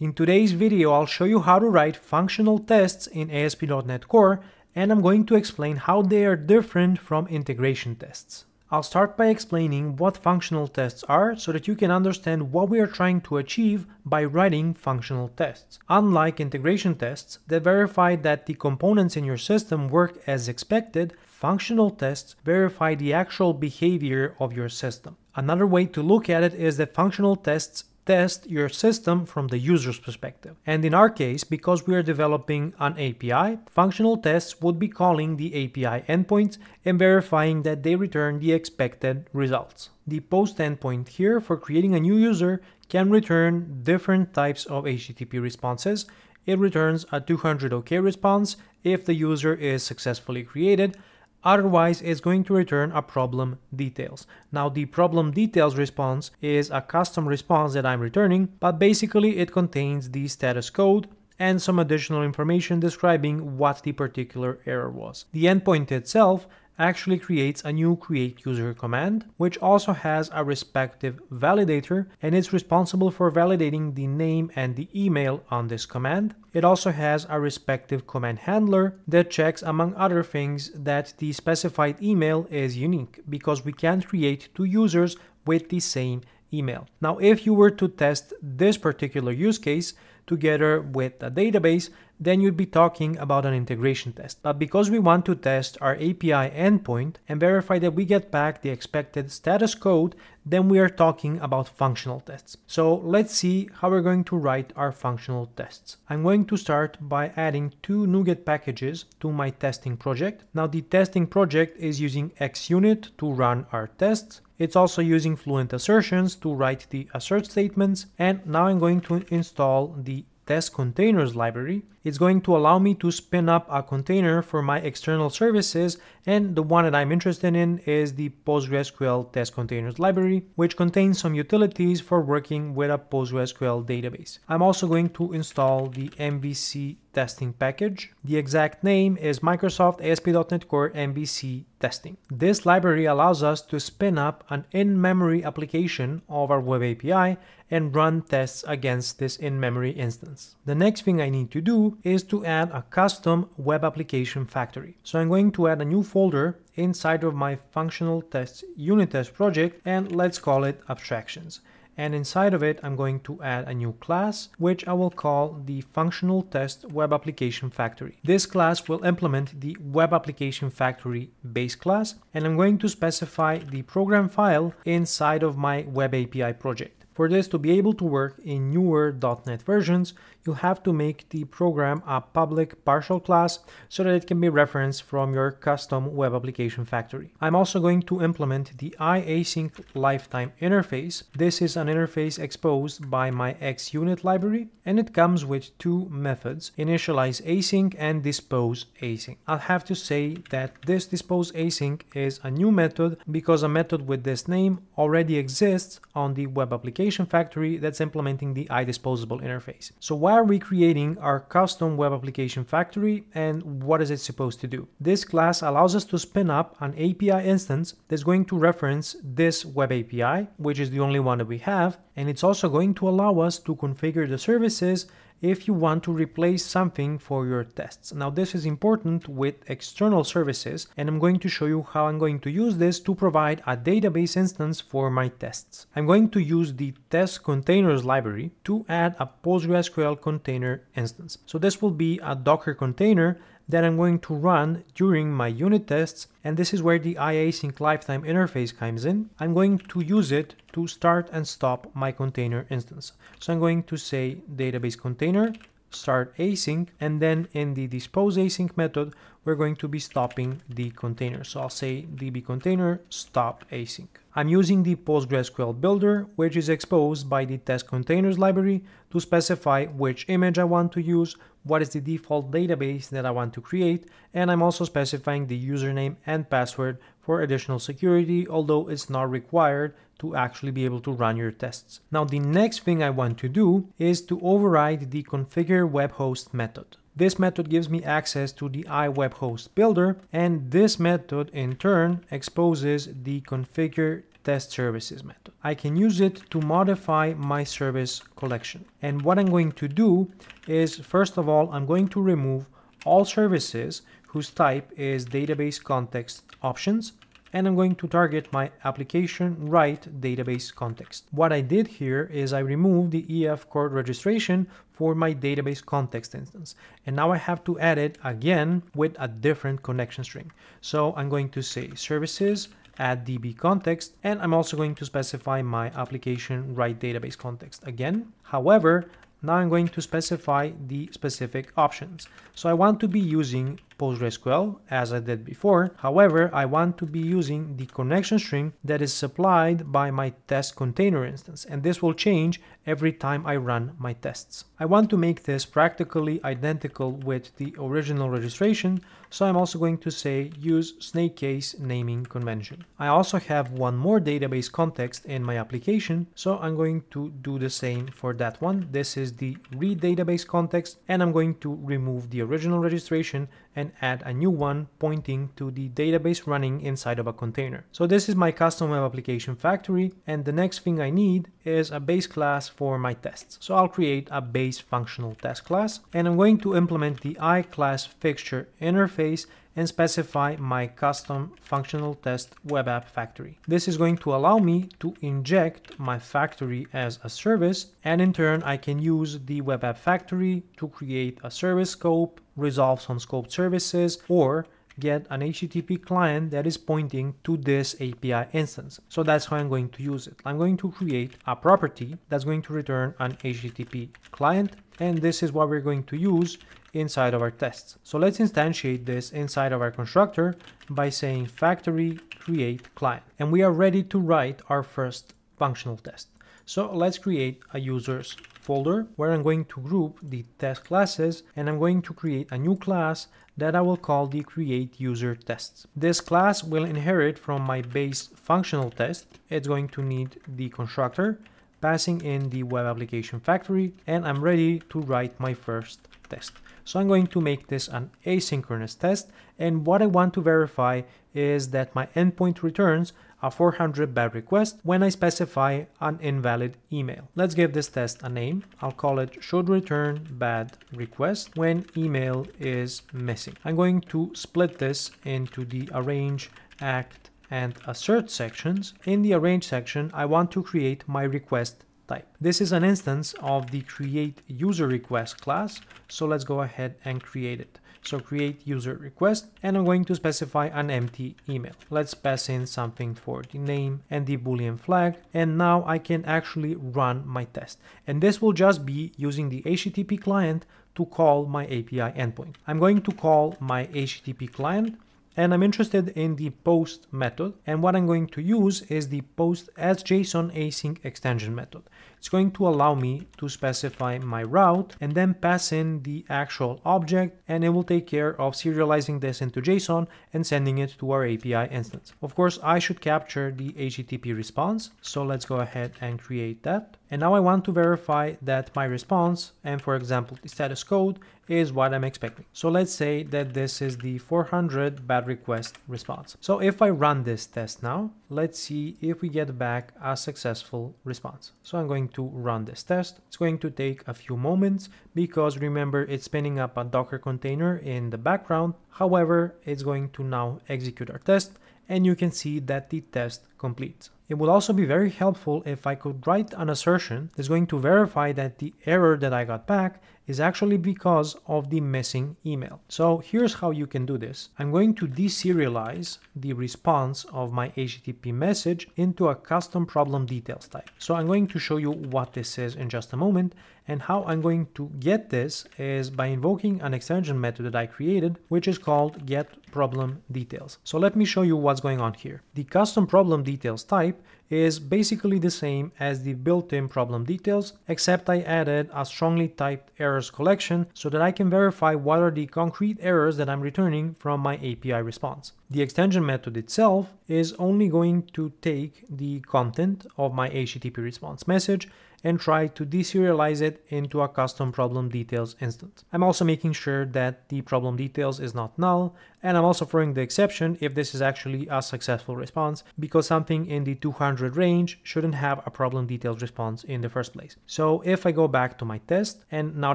In today's video, I'll show you how to write functional tests in ASP.NET Core, and I'm going to explain how they are different from integration tests. I'll start by explaining what functional tests are so that you can understand what we are trying to achieve by writing functional tests. Unlike integration tests that verify that the components in your system work as expected, functional tests verify the actual behavior of your system. Another way to look at it is that functional tests test your system from the user's perspective. And in our case, because we are developing an API, functional tests would be calling the API endpoints and verifying that they return the expected results. The post endpoint here for creating a new user can return different types of HTTP responses. It returns a 200 OK response if the user is successfully created, Otherwise, it's going to return a problem details. Now, the problem details response is a custom response that I'm returning, but basically it contains the status code and some additional information describing what the particular error was. The endpoint itself actually creates a new create user command, which also has a respective validator and is responsible for validating the name and the email on this command. It also has a respective command handler that checks among other things that the specified email is unique because we can't create two users with the same email. Now, if you were to test this particular use case together with a database, then you'd be talking about an integration test. But because we want to test our API endpoint and verify that we get back the expected status code, then we are talking about functional tests. So let's see how we're going to write our functional tests. I'm going to start by adding two NuGet packages to my testing project. Now the testing project is using XUnit to run our tests. It's also using Fluent Assertions to write the assert statements. And now I'm going to install the test containers library, it's going to allow me to spin up a container for my external services and the one that I'm interested in is the PostgreSQL test containers library, which contains some utilities for working with a PostgreSQL database. I'm also going to install the MVC testing package. The exact name is Microsoft ASP.NET Core MVC testing. This library allows us to spin up an in-memory application of our web API and run tests against this in-memory instance. The next thing I need to do is to add a custom web application factory. So I'm going to add a new folder inside of my functional tests unit test project and let's call it abstractions and inside of it I'm going to add a new class which I will call the functional test web application factory. This class will implement the web application factory base class and I'm going to specify the program file inside of my web API project. For this to be able to work in newer .NET versions, you have to make the program a public partial class so that it can be referenced from your custom web application factory. I'm also going to implement the iAsync lifetime interface. This is an interface exposed by my XUnit library and it comes with two methods, initialize async and dispose async. I'll have to say that this dispose async is a new method because a method with this name already exists on the web application factory that's implementing the iDisposable interface. So why are we creating our custom web application factory and what is it supposed to do? This class allows us to spin up an API instance that's going to reference this web API, which is the only one that we have, and it's also going to allow us to configure the services if you want to replace something for your tests. Now this is important with external services and I'm going to show you how I'm going to use this to provide a database instance for my tests. I'm going to use the test containers library to add a PostgreSQL container instance. So this will be a Docker container that I'm going to run during my unit tests and this is where the iAsync lifetime interface comes in. I'm going to use it to start and stop my container instance. So I'm going to say database container start async and then in the dispose async method we're going to be stopping the container so i'll say db container stop async i'm using the postgresql builder which is exposed by the test containers library to specify which image i want to use what is the default database that i want to create and i'm also specifying the username and password for additional security although it's not required to actually be able to run your tests. Now the next thing I want to do is to override the configure web host method. This method gives me access to the iWebHost builder and this method in turn exposes the configure test services method. I can use it to modify my service collection. And what I'm going to do is, first of all, I'm going to remove all services whose type is database context options and I'm going to target my application write database context. What I did here is I removed the EF core registration for my database context instance. And now I have to add it again with a different connection string. So I'm going to say services add db context and I'm also going to specify my application write database context again. However, now I'm going to specify the specific options. So I want to be using PostgreSQL as I did before. However, I want to be using the connection string that is supplied by my test container instance, and this will change every time I run my tests. I want to make this practically identical with the original registration, so I'm also going to say use snake case naming convention. I also have one more database context in my application, so I'm going to do the same for that one. This is the read database context, and I'm going to remove the original registration and add a new one pointing to the database running inside of a container. So this is my custom web application factory and the next thing I need is a base class for my tests. So I'll create a base functional test class and I'm going to implement the iClass fixture interface and specify my custom functional test web app factory. This is going to allow me to inject my factory as a service and in turn I can use the web app factory to create a service scope, resolve some scoped services or get an HTTP client that is pointing to this API instance. So that's how I'm going to use it. I'm going to create a property that's going to return an HTTP client and this is what we're going to use inside of our tests. So let's instantiate this inside of our constructor by saying factory create client. And we are ready to write our first functional test. So let's create a users folder where I'm going to group the test classes and I'm going to create a new class that I will call the create user tests. This class will inherit from my base functional test. It's going to need the constructor passing in the web application factory and I'm ready to write my first test. So I'm going to make this an asynchronous test and what I want to verify is that my endpoint returns a 400 bad request when I specify an invalid email. Let's give this test a name. I'll call it should return bad request when email is missing. I'm going to split this into the arrange, act, and assert sections. In the arrange section, I want to create my request type. This is an instance of the create user request class. So let's go ahead and create it. So create user request and I'm going to specify an empty email. Let's pass in something for the name and the boolean flag and now I can actually run my test. And this will just be using the HTTP client to call my API endpoint. I'm going to call my HTTP client and I'm interested in the post method and what I'm going to use is the post as JSON async extension method. It's going to allow me to specify my route and then pass in the actual object and it will take care of serializing this into JSON and sending it to our API instance. Of course, I should capture the HTTP response. So let's go ahead and create that. And now I want to verify that my response and for example, the status code is what I'm expecting. So let's say that this is the 400 bad request response. So if I run this test now, let's see if we get back a successful response. So I'm going to run this test. It's going to take a few moments because remember it's spinning up a Docker container in the background. However, it's going to now execute our test and you can see that the test completes. It would also be very helpful if I could write an assertion that's going to verify that the error that I got back is actually because of the missing email. So here's how you can do this. I'm going to deserialize the response of my HTTP message into a custom problem details type. So I'm going to show you what this is in just a moment and how I'm going to get this is by invoking an extension method that I created, which is called get problem details. So let me show you what's going on here. The custom problem details type is basically the same as the built-in problem details, except I added a strongly typed errors collection so that I can verify what are the concrete errors that I'm returning from my API response. The extension method itself is only going to take the content of my HTTP response message and try to deserialize it into a custom problem details instance. I'm also making sure that the problem details is not null and I'm also throwing the exception if this is actually a successful response because something in the 200 range shouldn't have a problem details response in the first place. So if I go back to my test and now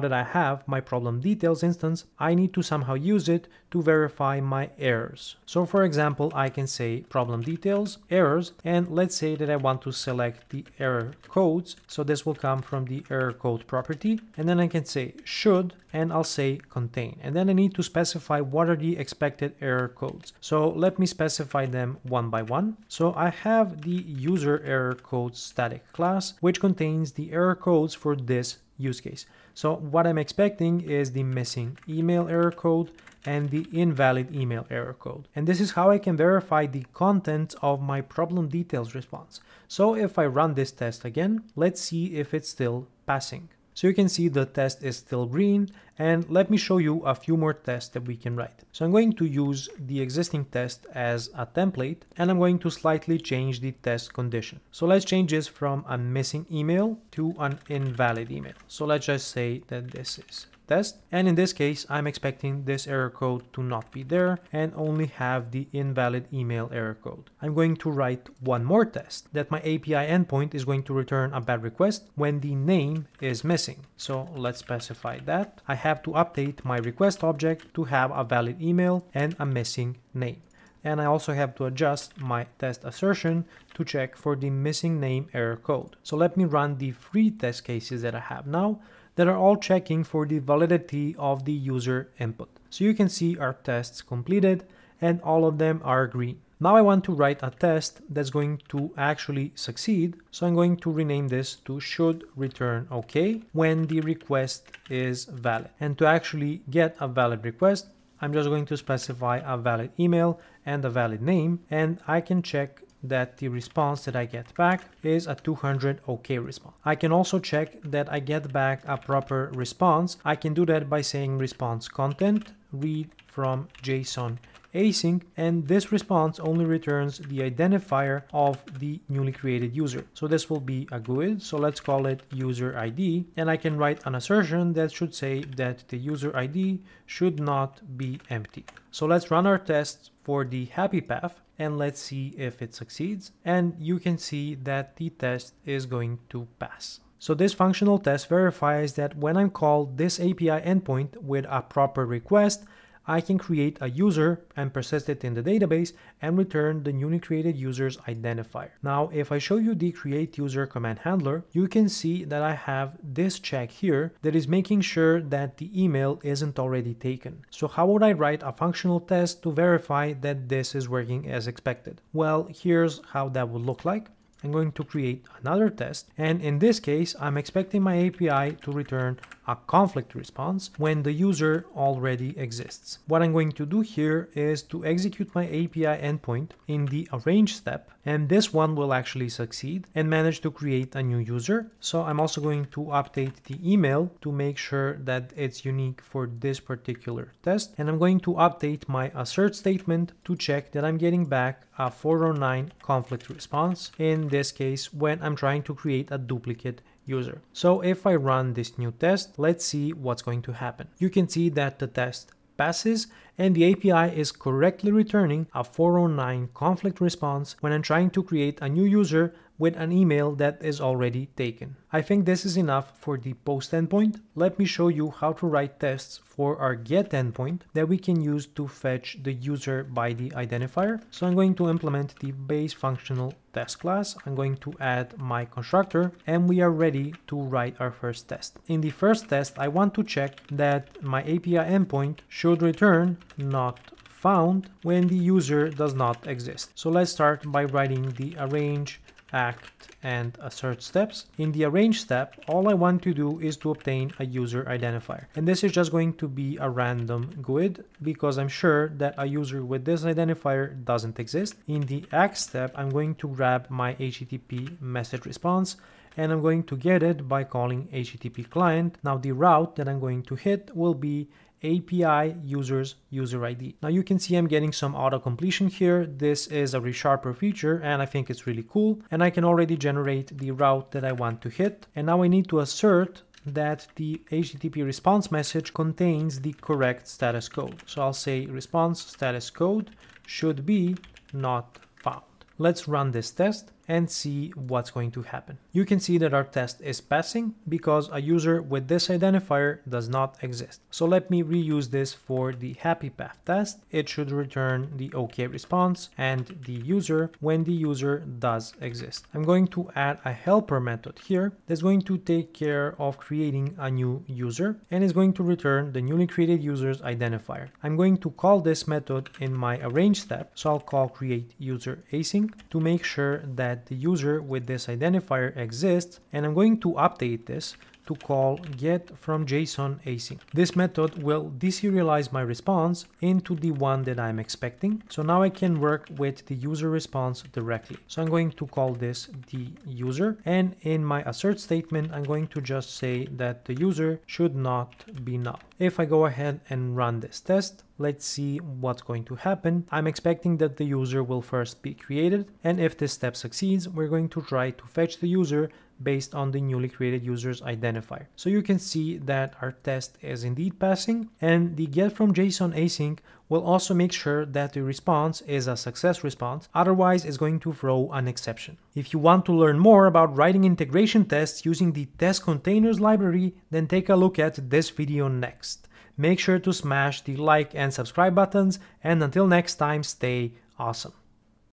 that I have my problem details instance, I need to somehow use it to verify my errors. So for example, I can say problem details, errors, and let's say that I want to select the error codes. So this will come from the error code property. And then I can say should, and I'll say contain. And then I need to specify what are the expected error codes. So let me specify them one by one. So I have the user error code static class, which contains the error codes for this use case. So what I'm expecting is the missing email error code and the invalid email error code. And this is how I can verify the content of my problem details response. So if I run this test again, let's see if it's still passing. So you can see the test is still green and let me show you a few more tests that we can write. So I'm going to use the existing test as a template and I'm going to slightly change the test condition. So let's change this from a missing email to an invalid email. So let's just say that this is test. And in this case, I'm expecting this error code to not be there and only have the invalid email error code. I'm going to write one more test that my API endpoint is going to return a bad request when the name is missing. So let's specify that. I have to update my request object to have a valid email and a missing name and I also have to adjust my test assertion to check for the missing name error code. So let me run the three test cases that I have now that are all checking for the validity of the user input. So you can see our tests completed and all of them are green. Now I want to write a test that's going to actually succeed. So I'm going to rename this to should return OK when the request is valid. And to actually get a valid request, I'm just going to specify a valid email and a valid name and I can check that the response that I get back is a 200 OK response. I can also check that I get back a proper response. I can do that by saying response content read from JSON async and this response only returns the identifier of the newly created user. So this will be a GUID, so let's call it user ID and I can write an assertion that should say that the user ID should not be empty. So let's run our test for the happy path and let's see if it succeeds and you can see that the test is going to pass. So this functional test verifies that when I'm called this API endpoint with a proper request, I can create a user and persist it in the database and return the newly created user's identifier. Now, if I show you the create user command handler, you can see that I have this check here that is making sure that the email isn't already taken. So how would I write a functional test to verify that this is working as expected? Well, here's how that would look like. I'm going to create another test and in this case I'm expecting my API to return a conflict response when the user already exists. What I'm going to do here is to execute my API endpoint in the arrange step and this one will actually succeed and manage to create a new user. So I'm also going to update the email to make sure that it's unique for this particular test and I'm going to update my assert statement to check that I'm getting back a 409 conflict response in this case when I'm trying to create a duplicate user. So if I run this new test, let's see what's going to happen. You can see that the test passes and the API is correctly returning a 409 conflict response when I'm trying to create a new user with an email that is already taken. I think this is enough for the post endpoint. Let me show you how to write tests for our get endpoint that we can use to fetch the user by the identifier. So I'm going to implement the base functional test class. I'm going to add my constructor and we are ready to write our first test. In the first test, I want to check that my API endpoint should return not found when the user does not exist. So let's start by writing the arrange act, and assert steps. In the arrange step, all I want to do is to obtain a user identifier. And this is just going to be a random GUID because I'm sure that a user with this identifier doesn't exist. In the act step, I'm going to grab my HTTP message response and I'm going to get it by calling HTTP client. Now the route that I'm going to hit will be API users user ID. Now you can see I'm getting some auto completion here. This is a resharper feature and I think it's really cool. And I can already generate the route that I want to hit. And now I need to assert that the HTTP response message contains the correct status code. So I'll say response status code should be not found. Let's run this test and see what's going to happen. You can see that our test is passing because a user with this identifier does not exist. So let me reuse this for the happy path test. It should return the OK response and the user when the user does exist. I'm going to add a helper method here that's going to take care of creating a new user and is going to return the newly created user's identifier. I'm going to call this method in my arrange step. So I'll call create user async to make sure that that the user with this identifier exists and I'm going to update this to call get from JSON async. This method will deserialize my response into the one that I'm expecting. So now I can work with the user response directly. So I'm going to call this the user and in my assert statement I'm going to just say that the user should not be null. If I go ahead and run this test, let's see what's going to happen. I'm expecting that the user will first be created and if this step succeeds, we're going to try to fetch the user based on the newly created user's identifier. So you can see that our test is indeed passing and the get from JSON async will also make sure that the response is a success response, otherwise it's going to throw an exception. If you want to learn more about writing integration tests using the test containers library, then take a look at this video next. Make sure to smash the like and subscribe buttons and until next time stay awesome.